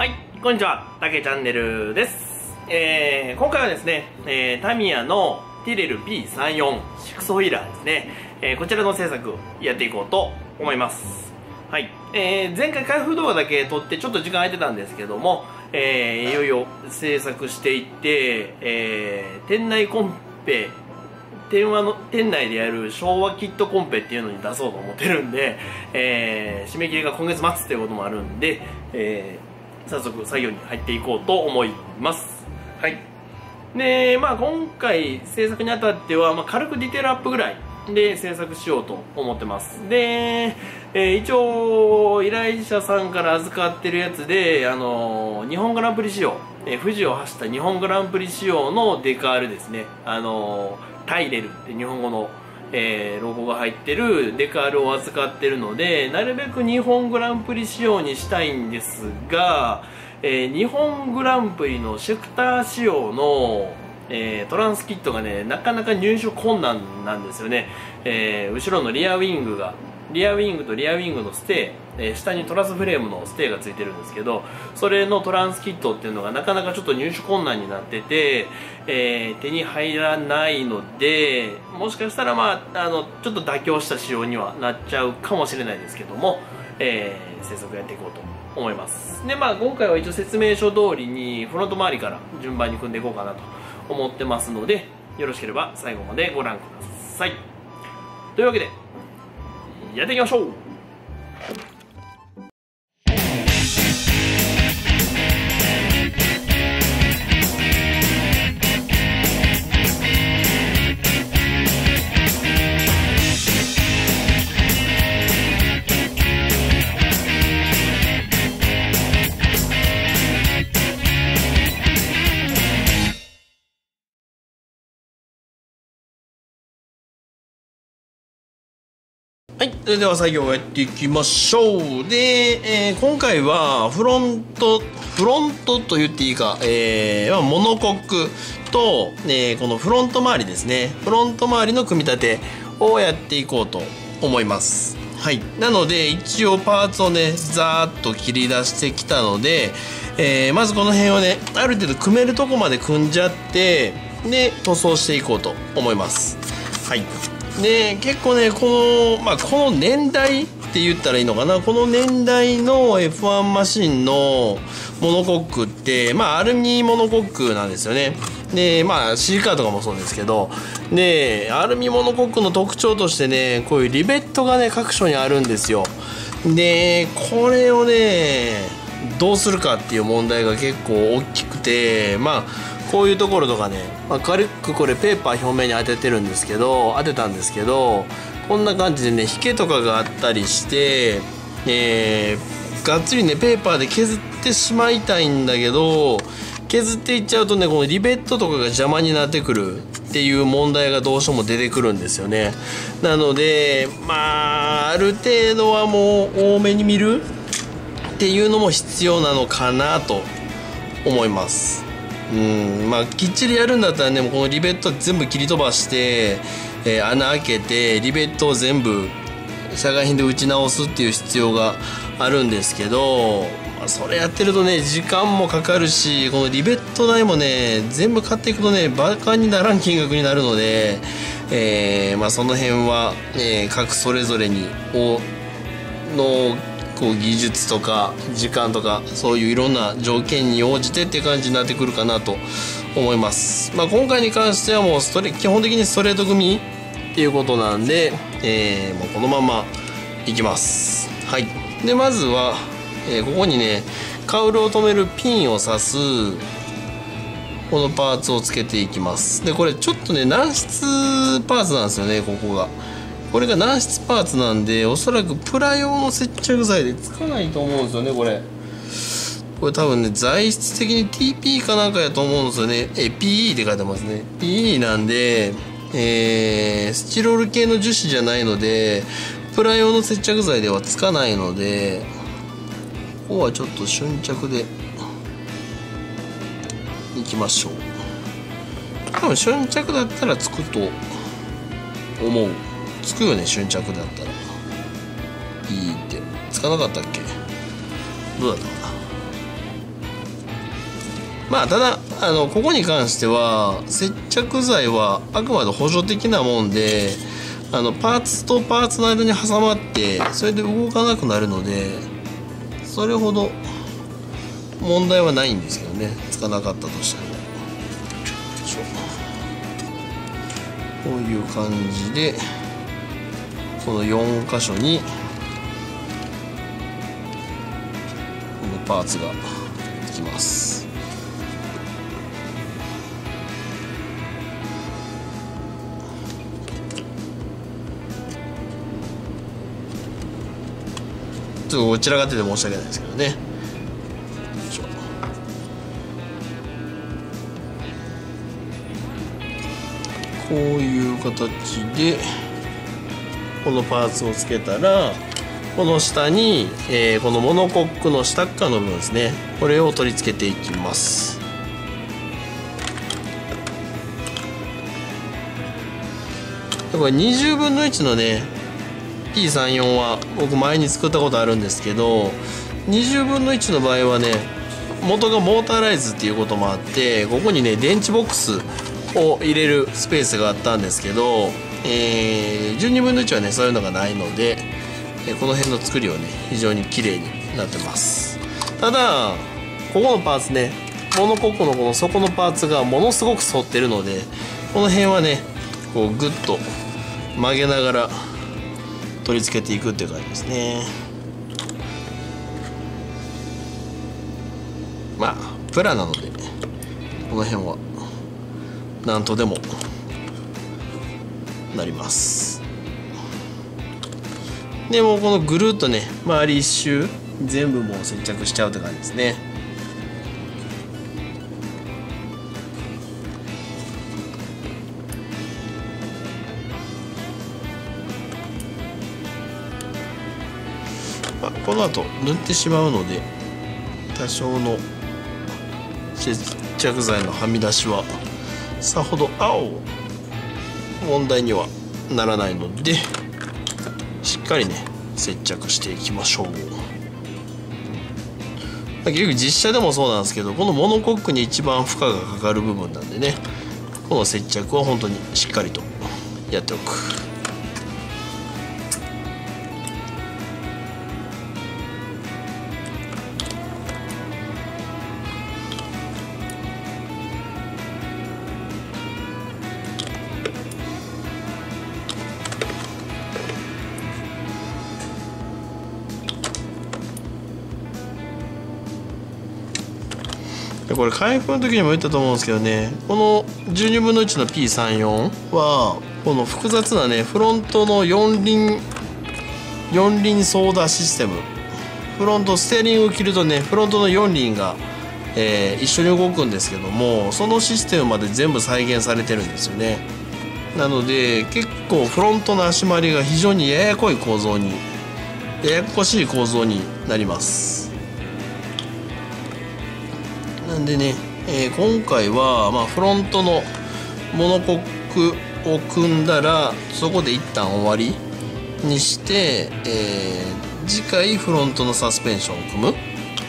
はい、こんにちは、たけチャンネルです。えー、今回はですね、えー、タミヤのティレル P34 シクスホイーラーですね、えー、こちらの制作やっていこうと思います。はい、えー、前回開封動画だけ撮ってちょっと時間空いてたんですけども、えー、いよいよ制作していって、えー、店内コンペ電話の店内でやる昭和キットコンペっていうのに出そうと思ってるんで、えー締め切りが今月末ということもあるんで、えー早速作業に入っていこうと思います。はい。でまあ今回制作にあたっては、まあ、軽くディテールアップぐらいで制作しようと思ってます。で、えー一応依頼者さんから預かってるやつであの日本グランプリ仕様、えー富士を走った日本グランプリ仕様のデカールですね。あのタイレルって日本語のえーロゴが入ってるデカールを扱ってるのでなるべく日本グランプリ仕様にしたいんですが、えー日本グランプリのシェクター仕様の、えートランスキットがねなかなか入手困難なんですよね、え後ろのリアウィングがリアウィングとリアウィングのステー、えー下にトラスフレームのステーがついてるんですけどそれのトランスキットっていうのがなかなかちょっと入手困難になってて、えー手に入らないのでもしかしたらまああのちょっと妥協した仕様にはなっちゃうかもしれないですけども、えー制作やっていこうと思います。でまあ今回は一応説明書通りにフロント周りから順番に組んでいこうかなと思ってますのでよろしければ最後までご覧ください。というわけでやっていきましょう。はい、それでは作業をやっていきましょう。で、えー今回はフロントフロントと言っていいか、えーモノコックと、えーこのフロント周りですね。フロント周りの組み立てをやっていこうと思います。はい。なので一応パーツをねザーッと切り出してきたので、えーまずこの辺をねある程度組めるとこまで組んじゃってで塗装していこうと思います。はい。で結構ねこの,、まあ、この年代って言ったらいいのかな。この年代の F1 マシンのモノコックってまあアルミモノコックなんですよね。でまあシーカーとかもそうですけど。でアルミモノコックの特徴としてねこういうリベットがね各所にあるんですよ。でこれをねどうするかっていう問題が結構大きくてまあこういうところとかね、まあ、軽くこれペーパー表面に当ててるんですけど当てたんですけどこんな感じでね引けとかがあったりして、えーがっつりねペーパーで削ってしまいたいんだけど削っていっちゃうとねこのリベットとかが邪魔になってくるっていう問題がどうしても出てくるんですよね。なのでまあある程度はもう多めに見るっていうのも必要なのかなと思います。うんまあきっちりやるんだったらねもうこのリベット全部切り飛ばして、えー穴開けてリベットを全部社外品で打ち直すっていう必要があるんですけど、まあ、それやってるとね時間もかかるしこのリベット代もね全部買っていくとねバカにならん金額になるので、えーまあ、その辺は、えー各それぞれにをのこう技術とか時間とかそういういろんな条件に応じてって感じになってくるかなと思います、まあ、今回に関してはもうストレ基本的にストレート組っていうことなんで、えーもうこのままいきます。はい。でまずは、えーここにねカウルを止めるピンを刺すこのパーツをつけていきます。でこれちょっとね軟質パーツなんですよねここが。これが軟質パーツなんでおそらくプラ用の接着剤でつかないと思うんですよねこれ。これ多分ね材質的に TP かなんかやと思うんですよね。え PE って書いてますね。PE なんでえースチロール系の樹脂じゃないのでプラ用の接着剤ではつかないのでここはちょっと瞬着でいきましょう。多分瞬着だったらつくと思う。つくよね瞬着だったら。いいって。つかなかったっけ？どうだった？かまあただあのここに関しては接着剤はあくまで補助的なもんであのパーツとパーツの間に挟まってそれで動かなくなるのでそれほど問題はないんですけどね。つかなかったとしても。こういう感じで。この4箇所にこのパーツがきます。ちょっとこちらがってて申し訳ないですけどね。こういう形でこのパーツをつけたらこの下に、えー、このモノコックの下っ側の部分ですね。これを取り付けていきます。これ20分の1のね P34 は僕前に作ったことあるんですけど20分の1の場合はね元がモーターライズっていうこともあってここにね電池ボックスを入れるスペースがあったんですけど、えー、12分の1はねそういうのがないので、えこの辺の作りはね非常に綺麗になってます。ただここのパーツねモノコックのこの底のパーツがものすごく反ってるのでこの辺はねこうグッと曲げながら取り付けていくっていう感じですね。まあプラなのでこの辺は何とでもなります。でもこのぐるっとね周り一周全部もう接着しちゃうって感じですね、この後塗ってしまうので多少の接着剤のはみ出しはさほど青問題にはならないのでしっかりね接着していきましょう。結局実写でもそうなんですけどこのモノコックに一番負荷がかかる部分なんでねこの接着は本当にしっかりとやっておく。これ開封の時にも言ったと思うんですけどねこの12分の1の P34 はこの複雑なねフロントの4輪4輪ソーダシステム。フロントステアリングを切るとねフロントの4輪が、えー、一緒に動くんですけどもそのシステムまで全部再現されてるんですよね。なので結構フロントの足回りが非常にややこい構造にややこしい構造になります。でね、えー、今回は、まあ、フロントのモノコックを組んだらそこで一旦終わりにして、えー、次回フロントのサスペンションを組むっ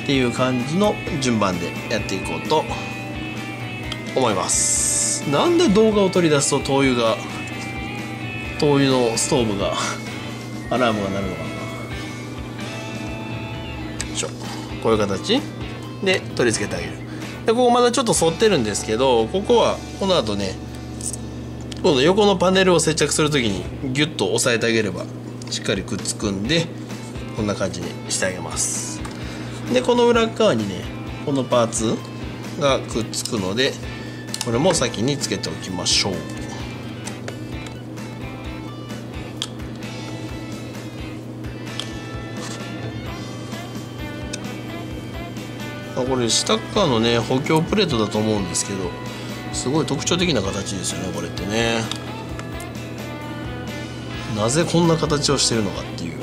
ていう感じの順番でやっていこうと思います。なんで動画を取り出すと灯油が灯油のストーブが アラームが鳴るのかな。こういう形で取り付けてあげる。でここまだちょっと反ってるんですけどここはこの後ね今度横のパネルを接着する時にギュッと押さえてあげればしっかりくっつくんでこんな感じにしてあげます。でこの裏側にねこのパーツがくっつくのでこれも先につけておきましょう。これ下側のね補強プレートだと思うんですけどすごい特徴的な形ですよねこれってね。なぜこんな形をしてるのかっていう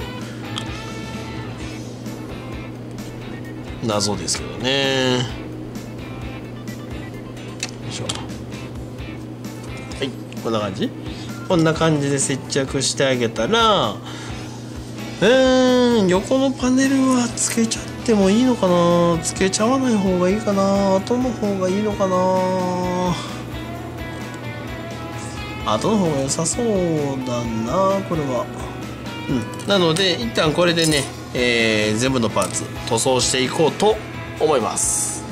謎ですけどね。よいしょ。はいこんな感じ。こんな感じで接着してあげたらうん横のパネルはつけちゃっててもいいのかな？つけちゃわない方がいいかな？後の方がいいのかな？後の方が良さそうだなこれは。うん。なので一旦これでね、えー、全部のパーツ塗装していこうと思います。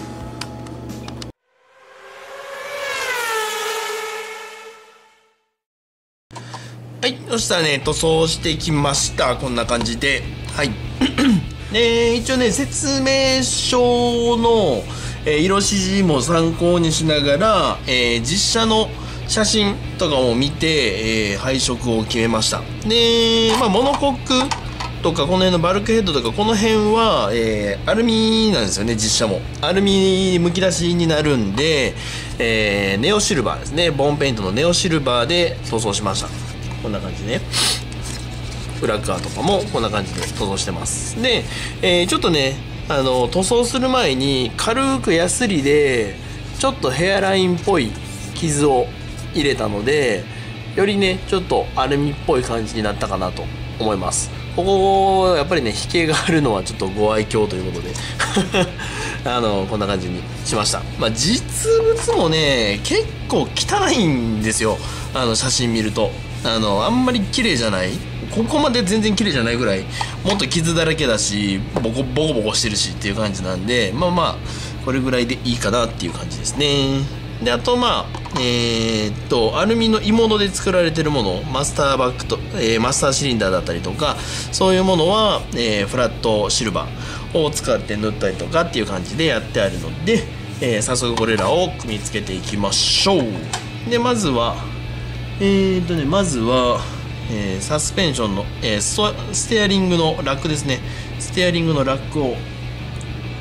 はい。そしたらね塗装してきました。こんな感じで。はい。で一応ね説明書の、えー、色指示も参考にしながら、えー、実写の写真とかを見て、えー、配色を決めました。で、まあ、モノコックとかこの辺のバルクヘッドとかこの辺は、え、アルミなんですよね実写も。アルミむき出しになるんで、え、ネオシルバーですね。ボーンペイントのネオシルバーで塗装しました。こんな感じね。裏側とかもこんな感じで塗装してます。で、えー、ちょっとねあの塗装する前に軽くヤスリでちょっとヘアラインっぽい傷を入れたのでよりねちょっとアルミっぽい感じになったかなと思います。ここやっぱりね引けがあるのはちょっとご愛嬌ということで。あのこんな感じにしました。まあ実物もね結構汚いんですよ。あの写真見ると。あのあんまり綺麗じゃないここまで全然綺麗じゃないぐらいもっと傷だらけだしボコボコボコしてるしっていう感じなんでまあまあこれぐらいでいいかなっていう感じですね。であとまあえー、っとアルミの鋳物で作られてるものマスターバッグと、えー、マスターシリンダーだったりとかそういうものは、えー、フラットシルバーを使って塗ったりとかっていう感じでやってあるので、え早速これらを組み付けていきましょう。でまずはえっとねまずは、えサスペンションの、えステアリングのラックですね。ステアリングのラックを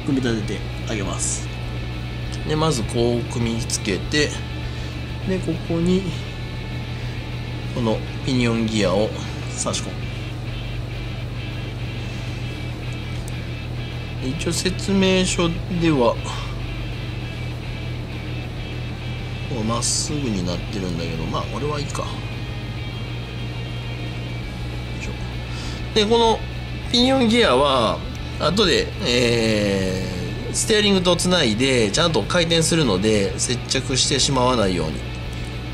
組み立ててあげます。でまずこう組み付けてでここにこのピニオンギアを差し込む。一応説明書ではまっすぐになってるんだけどまあ俺はいいか。でこのピニオンギアは後で、えー、ステアリングとつないでちゃんと回転するので接着してしまわないように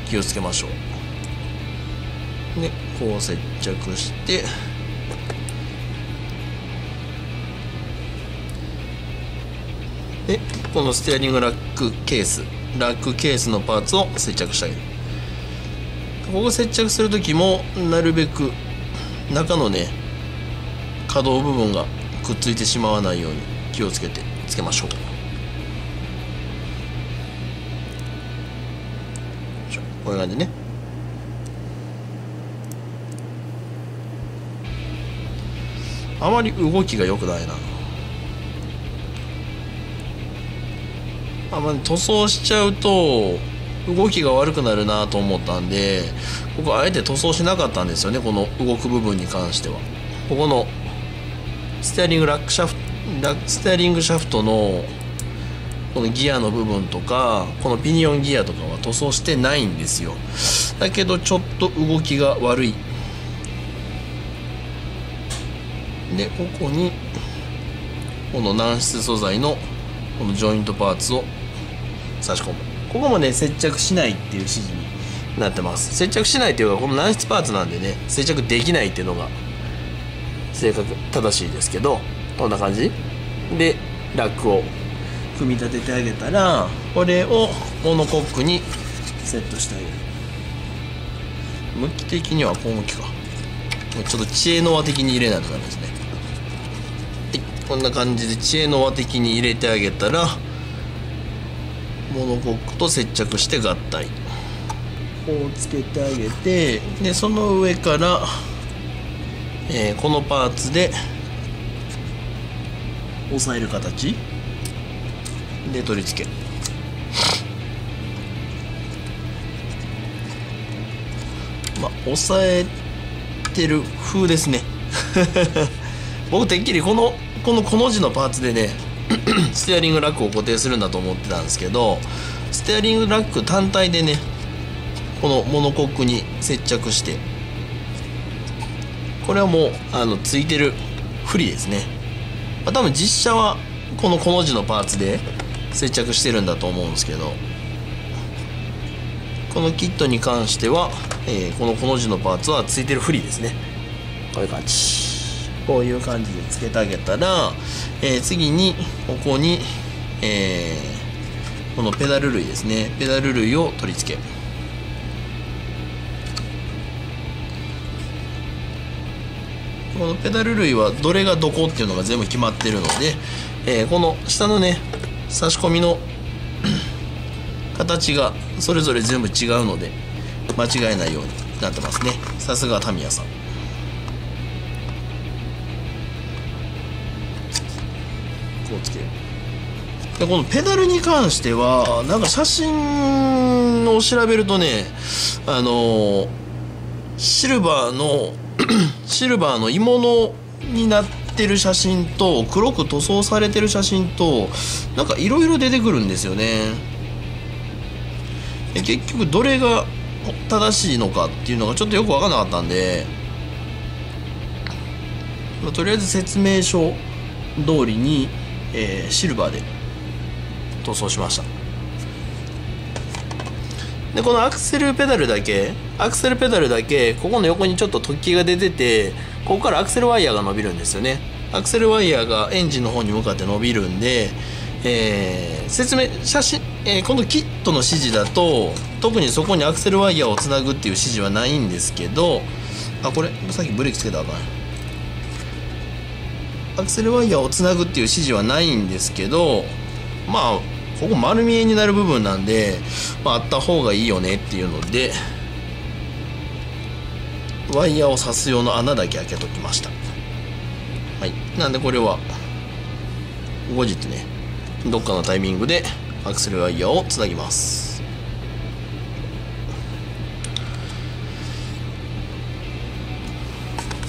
気をつけましょう。でこう接着してでこのステアリングラックケースラックケースのパーツを接着してあげるここ接着する時もなるべく中のね可動部分がくっついてしまわないように気をつけてつけましょう。こういう感じね。あまり動きが良くないな。あまり塗装しちゃうと動きが悪くなるなと思ったんで僕あえて塗装しなかったんですよねこの動く部分に関しては。ここのステアリングラックシャフトステアリングシャフトのこのギアの部分とかこのピニオンギアとかは塗装してないんですよ。だけどちょっと動きが悪い。でここにこの軟質素材のこのジョイントパーツを差し込む。ここもね接着しないっていう指示になってます。接着しないっていうかこの軟質パーツなんでね接着できないっていうのが正確正しいですけどこんな感じ？でラックを。組み立ててあげたらこれをモノコックにセットしてあげる。向き的にはこう向きか。ちょっと知恵の輪的に入れないとダメですね。はいこんな感じで知恵の輪的に入れてあげたらモノコックと接着して合体。こうつけてあげて。でその上から、えー、このパーツで押さえる形。で取り付け。るまあ押さえてる風ですね。僕てっきりこのこのこの字のパーツでね ステアリングラックを固定するんだと思ってたんですけどステアリングラック単体でねこのモノコックに接着してこれはもうあのついてるフリですね。まあ、多分実写はこのこの字のパーツで接着してるんだと思うんですけど。このキットに関しては、えー、このこの字のパーツはついてるフリーですね。こういう感じ。こういう感じでつけてあげたら、えー、次にここに、えー、このペダル類ですね。ペダル類を取り付けこのペダル類はどれがどこっていうのが全部決まってるので、えー、この下のね差し込みの 形がそれぞれ全部違うので間違えないようになってますね。さすがタミヤさん。こうつけるでこのペダルに関してはなんか写真を調べるとねあのシルバーの シルバーの鋳物になってる写真と黒く塗装されてる写真となんかいろいろ出てくるんですよね。で結局どれが正しいのかっていうのがちょっとよく分からなかったんで、まあ、とりあえず説明書通りに、えー、シルバーで塗装しました。でこのアクセルペダルだけアクセルペダルだけここの横にちょっと突起が出ててここからアクセルワイヤーが伸びるんですよね。アクセルワイヤーがエンジンの方に向かって伸びるんで、えー、説明写真、えー、このキットの指示だと特にそこにアクセルワイヤーをつなぐっていう指示はないんですけどあこれさっきブレーキつけたらあかんアクセルワイヤーをつなぐっていう指示はないんですけどまあここ丸見えになる部分なんで、まあ、あった方がいいよねっていうのでワイヤーを刺す用の穴だけ開けときました。はい。なんでこれは後日ねどっかのタイミングでアクセルワイヤーをつなぎます。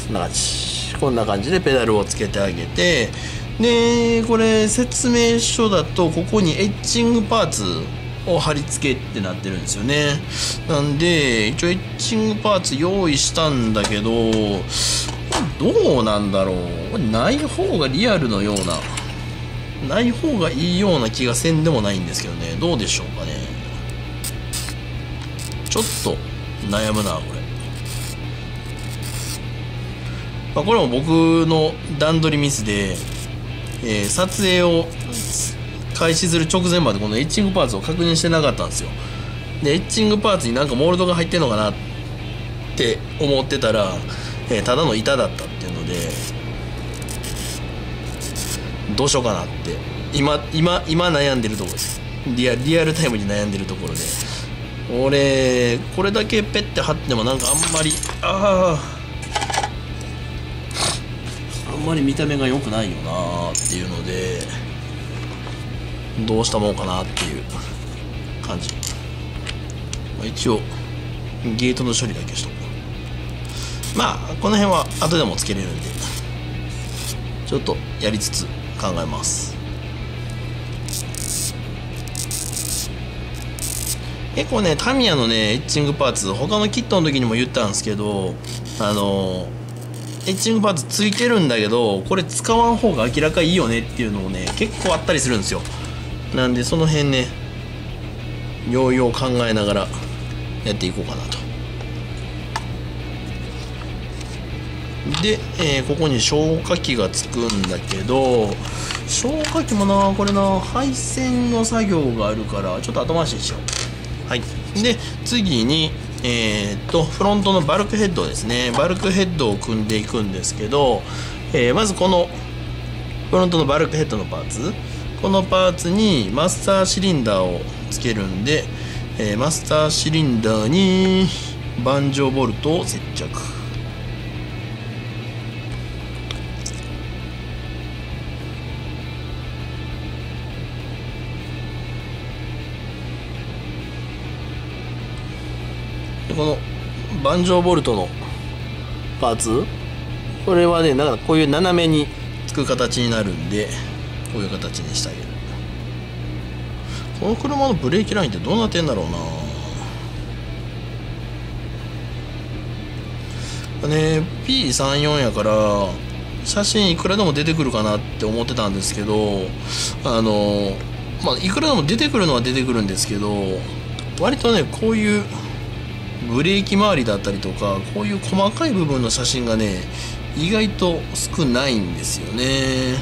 こんな感じこんな感じでペダルをつけてあげてでこれ説明書だとここにエッチングパーツを貼り付けってなってるんですよね。なんで一応エッチングパーツ用意したんだけどどうなんだろう？ない方がリアルのようなない方がいいような気がせんでもないんですけどね。どうでしょうかね。ちょっと悩むなこれ。まあ、これも僕の段取りミスでえー、撮影を開始する直前までこのエッチングパーツを確認してなかったんですよ。でエッチングパーツになんかモールドが入ってんのかなって思ってたら、えー、ただの板だったっていうのでどうしようかなって今今今悩んでるとこです。リアリアルタイムに悩んでるところで。俺これだけペッて貼ってもなんかあんまりああんまり見た目が良くないよなっていうのでどうしたもんかなっていう感じ、まあ、一応ゲートの処理だけしとこう。まあこの辺は後でもつけれるんでちょっとやりつつ考えます。結構ねタミヤのねエッチングパーツ他のキットの時にも言ったんですけどあのーエッチングパーツついてるんだけどこれ使わん方が明らかいいよねっていうのをね結構あったりするんですよ。なんでその辺ねようよう考えながらやっていこうかなと。で、えー、ここに消火器がつくんだけど消火器もなこれな配線の作業があるからちょっと後回しにしよう。はい。で次にえー、っとフロントのバルクヘッドですね。バルクヘッドを組んでいくんですけど、えー、まずこのフロントのバルクヘッドのパーツ。このパーツにマスターシリンダーをつけるんで、えー、マスターシリンダーにバンジョーボルトを接着。板状ボルトのパーツ？これはねだかこういう斜めにつく形になるんでこういう形にしてあげる。この車のブレーキラインってどうなってんだろうな。ね P34 やから写真いくらでも出てくるかなって思ってたんですけどあのまあいくらでも出てくるのは出てくるんですけど割とねこういうブレーキ周りだったりとかこういう細かい部分の写真がね意外と少ないんですよね。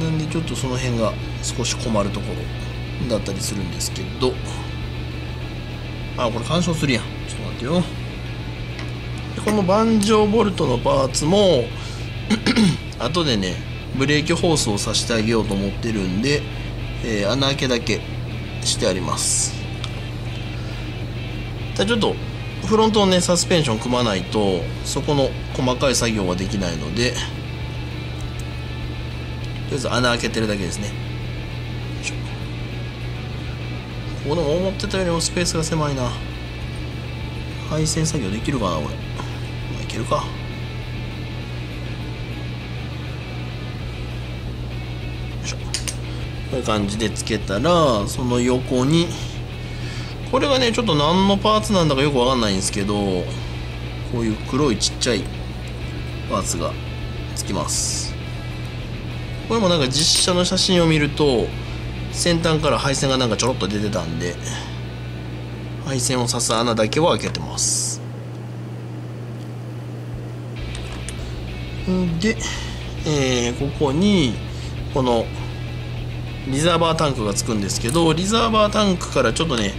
なんでちょっとその辺が少し困るところだったりするんですけど。あこれ干渉するやん。ちょっと待ってよ。でこの盤上ボルトのパーツも 後でねブレーキホースをさしてあげようと思ってるんで、えー、穴開けだけしてあります。じゃちょっとフロントのねサスペンション組まないとそこの細かい作業はできないのでとりあえず穴開けてるだけですね。ここでも思ってたよりもスペースが狭いな。配線作業できるかなこれ。まあいけるか。こういう感じでつけたらその横にこれがねちょっと何のパーツなんだかよくわかんないんですけどこういう黒いちっちゃいパーツがつきます。これもなんか実写の写真を見ると先端から配線がなんかちょろっと出てたんで配線を刺す穴だけは開けてます。で、えー、ここにこのリザーバータンクがつくんですけどリザーバータンクからちょっとね、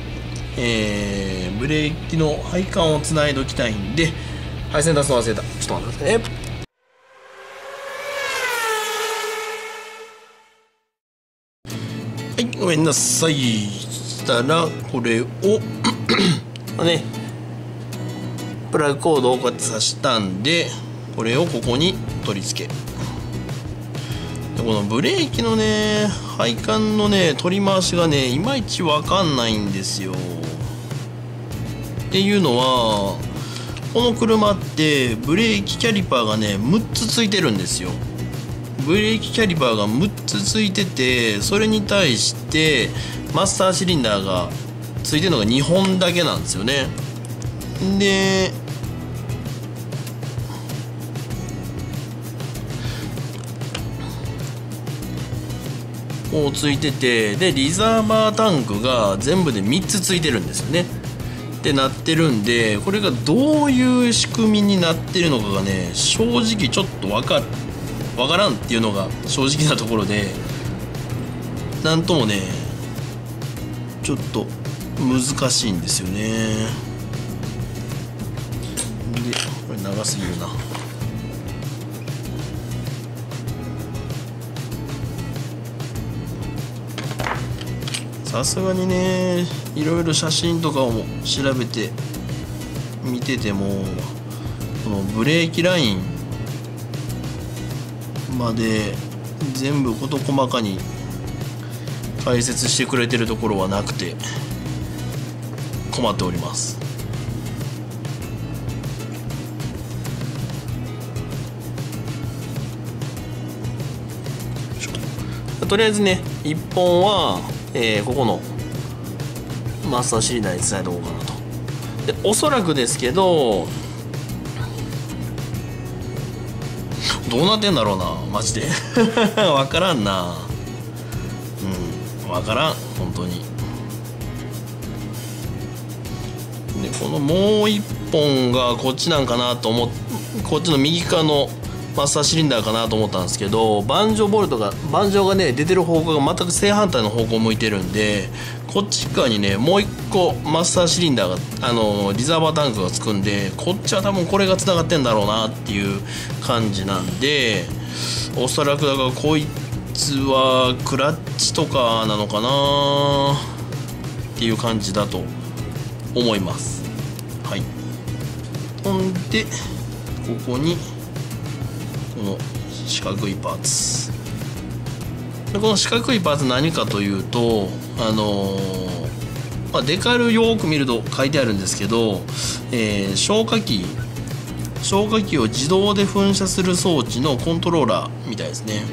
えー、ブレーキの配管をつないでおきたいんで配線出すの忘れた。ちょっと待ってくださいね。はいごめんなさい。したらこれを ねプラグコードをこうやって挿したんでこれをここに取り付けでこのブレーキのね配管のね取り回しがねいまいち分かんないんですよ。っていうのはこの車ってブレーキキャリパーがね6つついてるんですよ。ブレーキキャリパーが6つついててそれに対してマスターシリンダーがついてるのが2本だけなんですよね。でこうついててでリザーバータンクが全部で3つついてるんですよね。ってなってるんでこれがどういう仕組みになってるのかがね正直ちょっと分か分からんっていうのが正直なところでなんともねちょっと難しいんですよね。でこれ長すぎるな。さすがにねいろいろ写真とかを調べて見ててもこのブレーキラインまで全部事細かに解説してくれてるところはなくて困っております。とりあえずね1本は、えー、ここのマスターシリンダーに伝えておこうかなと。でおそらくですけどどうなってんだろうなマジで。分からんな。うん分からん本当に。でこのもう一本がこっちなんかなと思っこっちの右側のマスターシリンダーかなと思ったんですけど盤上ボルトが盤上がね出てる方向が全く正反対の方向を向いてるんでこっち側にねもう一個マスターシリンダーがあのリザーバータンクがつくんでこっちは多分これがつながってんだろうなっていう感じなんでおそらくだからこいつはクラッチとかなのかなっていう感じだと思います。はい。ほんでここにの四角いパーツ。でこの四角いパーツ何かというとあのー、まあ、デカールよく見ると書いてあるんですけど、えー、消火器。消火器を自動で噴射する装置のコントローラーみたいですね。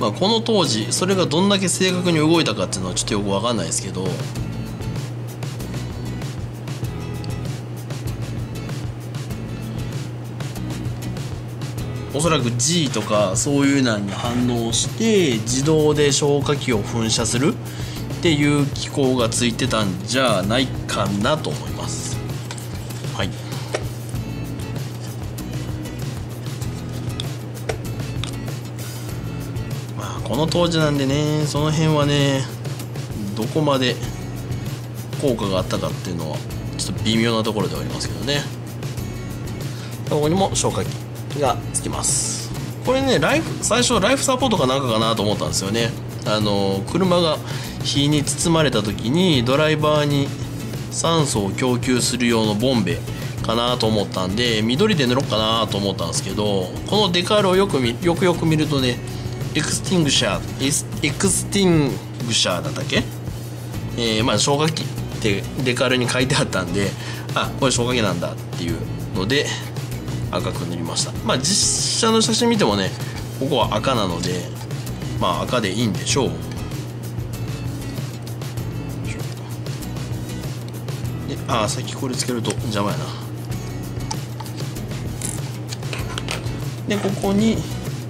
まあ、この当時それがどんだけ正確に動いたかっていうのはちょっとよく分かんないですけどおそらく G とかそういうのに反応して自動で消火器を噴射するっていう機構がついてたんじゃないかなと思います。はい。まあこの当時なんでねその辺はねどこまで効果があったかっていうのはちょっと微妙なところではありますけどね。ここにも消火器。がつきます。これねライフ最初 life support かなんかかなと思ったんですよね。あの車が火に包まれた時にドライバーに酸素を供給する用のボンベかなと思ったんで緑で塗ろうかなと思ったんですけどこのデカールをよく見よくよく見るとね extinguisher extinguisher だったっけ？えー、まあ消火器ってデカールに書いてあったんであこれ消火器なんだっていうので赤く塗りました。まあ実写の写真見てもねここは赤なのでまあ赤でいいんでしょう。でああ先これつけると邪魔やな。でここに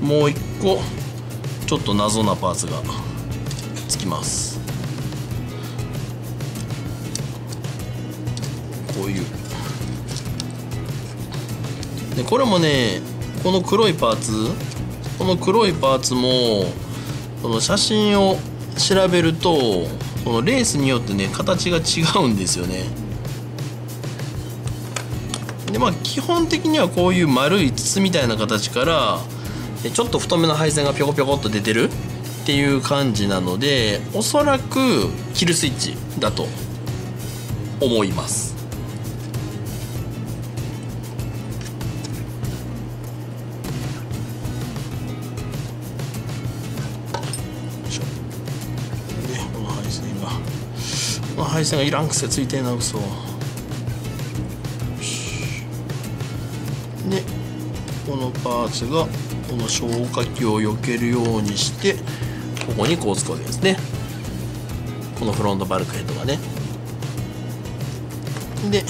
もう一個ちょっと謎なパーツがつきます。でこれもねこの黒いパーツこの黒いパーツもこの写真を調べるとこのレースによってね形が違うんですよね。でまあ基本的にはこういう丸い筒みたいな形からちょっと太めの配線がピョコピョコっと出てるっていう感じなのでおそらくキルスイッチだと思います。配線がいらんくせついてな嘘。でこのパーツがこの消火器を避けるようにしてここにこうつくわけですね。このフロントバルクヘッドがね。で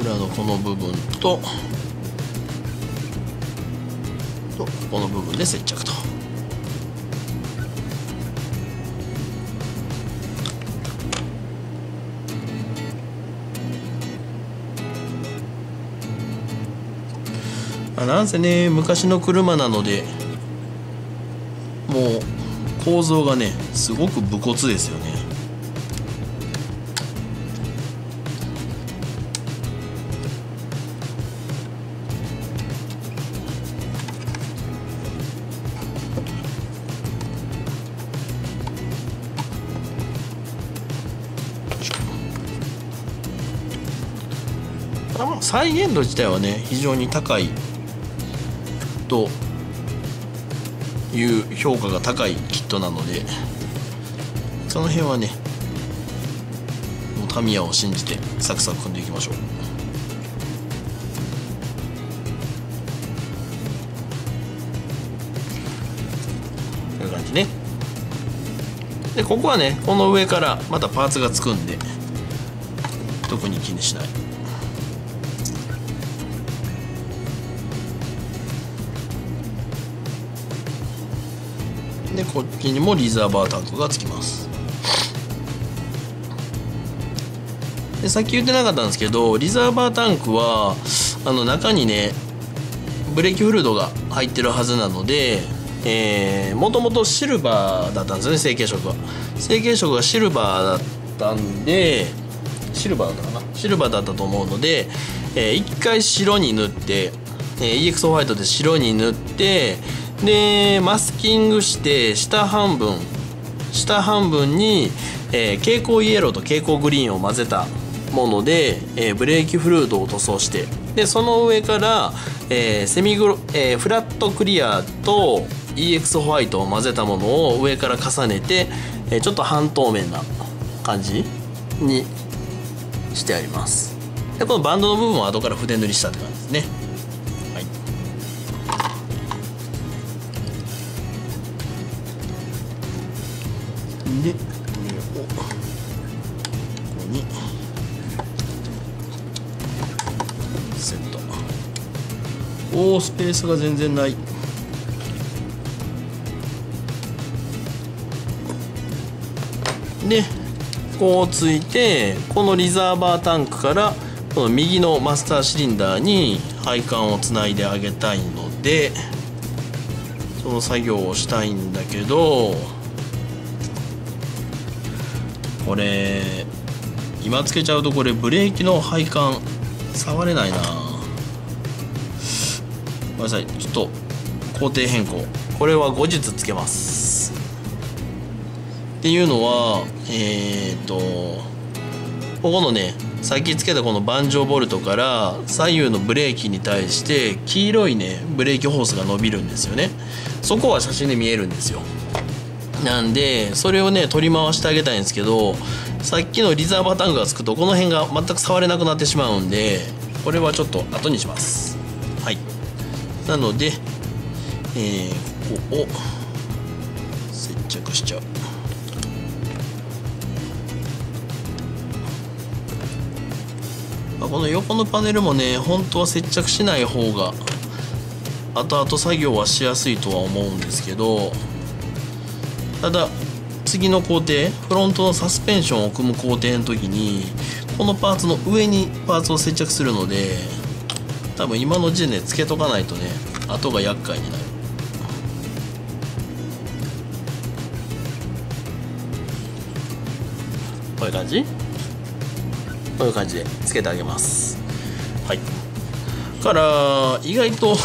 裏のこの部分ととここの部分で接着と。あなんせね昔の車なのでもう構造がねすごく武骨ですよね。再現度自体はね非常に高い。という評価が高いキットなのでその辺はねもうタミヤを信じてサクサク組んでいきましょう。こういう感じね。でここはねこの上からまたパーツがつくんで特に気にしない。でこっちにもリザーバータンクがつきます。でさっき言ってなかったんですけどリザーバータンクはあの中にねブレーキフルードが入ってるはずなのでもともとシルバーだったんですよね成型色は。成型色がシルバーだったんでシルバーだったかなシルバーだったと思うので、えー、一回白に塗って、えー、EX ホワイトで白に塗ってでマスキングして下半分下半分に、えー、蛍光イエローと蛍光グリーンを混ぜたもので、えー、ブレーキフルードを塗装してでその上から、えー、セミグロ、えー、フラットクリアと EX ホワイトを混ぜたものを上から重ねて、え、ちょっと半透明な感じにしてあります。でこのバンドの部分は後から筆塗りしたって感じですね。で上をここにセット。おおスペースが全然ない。でこうついてこのリザーバータンクからこの右のマスターシリンダーに配管をつないであげたいのでその作業をしたいんだけどこれ今つけちゃうとこれブレーキの配管触れないな。ごめんなさい。ちょっと工程変更。これは後日つけます。っていうのはえっ、とここのねさっきつけたこの盤上ボルトから左右のブレーキに対して黄色いねブレーキホースが伸びるんですよね。そこは写真で見えるんですよなんでそれをね取り回してあげたいんですけどさっきのリザーバータンクがつくとこの辺が全く触れなくなってしまうんでこれはちょっと後にします。はい。なのでえー、ここを接着しちゃう。この横のパネルもね本当は接着しない方が後々作業はしやすいとは思うんですけどただ次の工程フロントのサスペンションを組む工程の時にこのパーツの上にパーツを接着するので多分今の時点でつけとかないとね後が厄介になる。こういう感じ？こういう感じでつけてあげます。はい。から意外と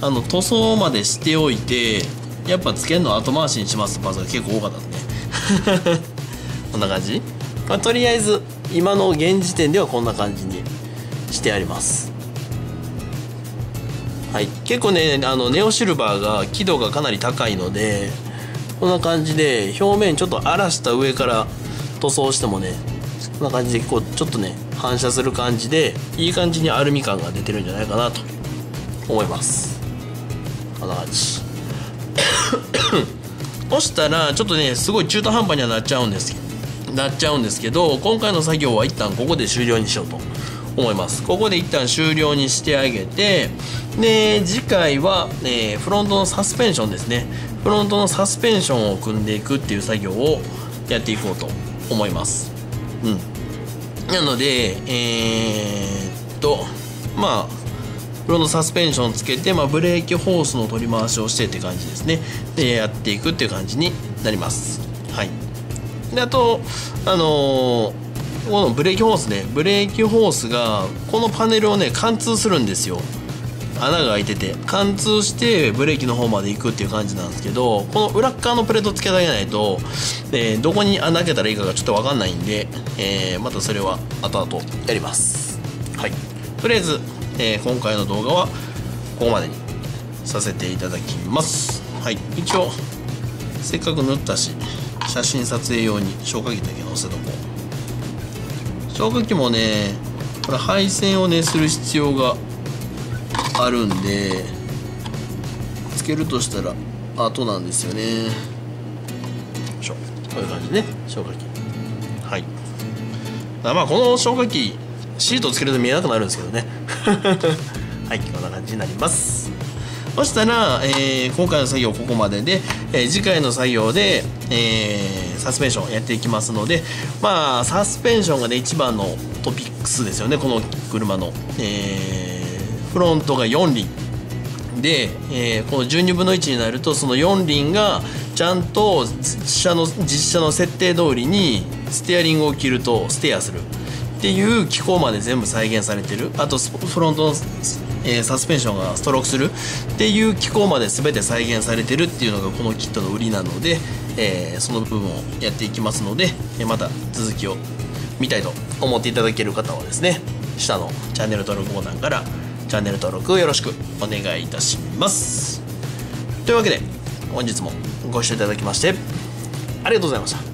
あの塗装までしておいてやっぱつけるの後回しにしますパーツが結構多かったんで。ね こんな感じ、まあ、とりあえず今の現時点ではこんな感じにしてあります。はい。結構ねあのネオシルバーが輝度がかなり高いのでこんな感じで表面ちょっと荒らした上から塗装してもねこんな感じでこうちょっとね反射する感じでいい感じにアルミ感が出てるんじゃないかなと思います。こんな感じ。押したらちょっとねすごい中途半端にはなっちゃうんですなっちゃうんですけど今回の作業は一旦ここで終了にしようと思います。ここで一旦終了にしてあげてで次回は、えー、フロントのサスペンションですね。フロントのサスペンションを組んでいくっていう作業をやっていこうと思います。うん。なのでえー、っとまあロントサスペンションつけて、まあ、ブレーキホースの取り回しをしてって感じですね。でやっていくっていう感じになります。はい。であとあのーこのブレーキホースねブレーキホースがこのパネルをね貫通するんですよ。穴が開いてて。貫通してブレーキの方まで行くっていう感じなんですけどこの裏側のプレートつけてあげないと、えー、どこに穴開けたらいいかがちょっと分かんないんで、えー、またそれは後々やります。はい。とりあえず、えー、今回の動画はここまでにさせていただきます。はい。一応せっかく塗ったし写真撮影用に消火器だけ載せとこう。消火器もねこれ配線をねする必要があるんでつけるとしたら後なんですよね。よいしょ。こういう感じでね。消火器。はい。まあこの消火器シートをつけると見えなくなるんですけどね。はいこんな感じになります。そしたら、えー、今回の作業ここまでで、えー、次回の作業で、えー、サスペンションやっていきますのでまあサスペンションがね一番のトピックスですよね。この車の、え、フロントが4輪で、えー、この12分の1になるとその4輪がちゃんと実車の実車の設定通りにステアリングを切るとステアする。っていう機構まで全部再現されてる。あとフロントのえー、サスペンションがストロークする。っていう機構まで全て再現されてるっていうのがこのキットの売りなので、えー、その部分をやっていきますので、えまた続きを見たいと思っていただける方はですね下のチャンネル登録ボタンからチャンネル登録よろしくお願いいたします。というわけで本日もご視聴いただきましてありがとうございました。